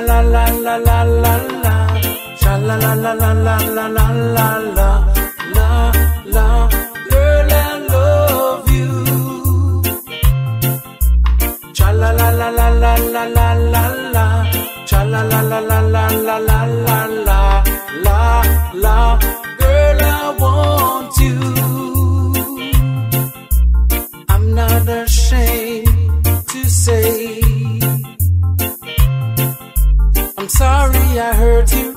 la la la la la la la. Sha la la la la la la la la la. La la. Girl, I love you. Cha la la la la la la la la la. Cha la la la la la la la la la. La la. Girl, I want you. I'm not ashamed to say I hurt you.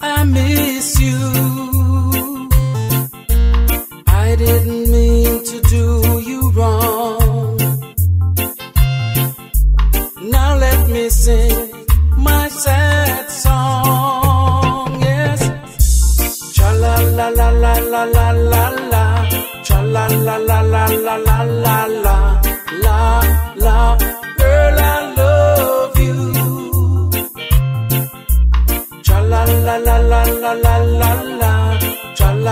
I miss you. I didn't mean to do you wrong. Now let me sing my sad song. Yes. Cha la la la la la la la la. Cha la la la la la la la la.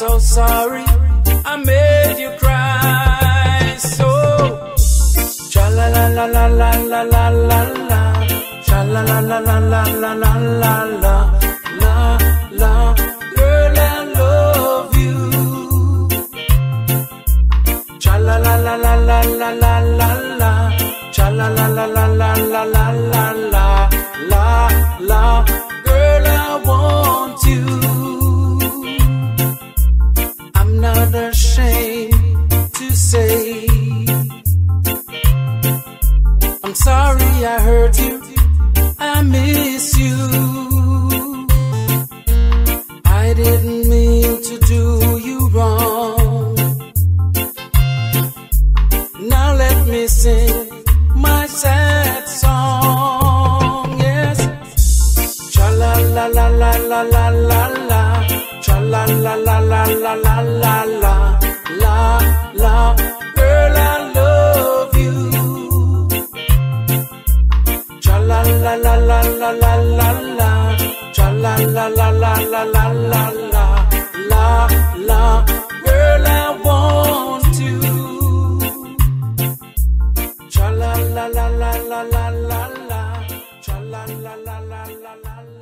So sorry I made you cry. So, cha la la la la la la la la. Cha la la la la la la la la la. La la. Girl, I love you. Cha la la la la la la la la la. Cha la la la la la la la la la. La la. Girl, I want you. la la la la, cha la la la la la la la la la la. Girl, I love you. Cha la la la la la la la la, cha la la la la la la la la la la. Girl, I want you. Cha la la la la la la la la, tra la la la la la la la.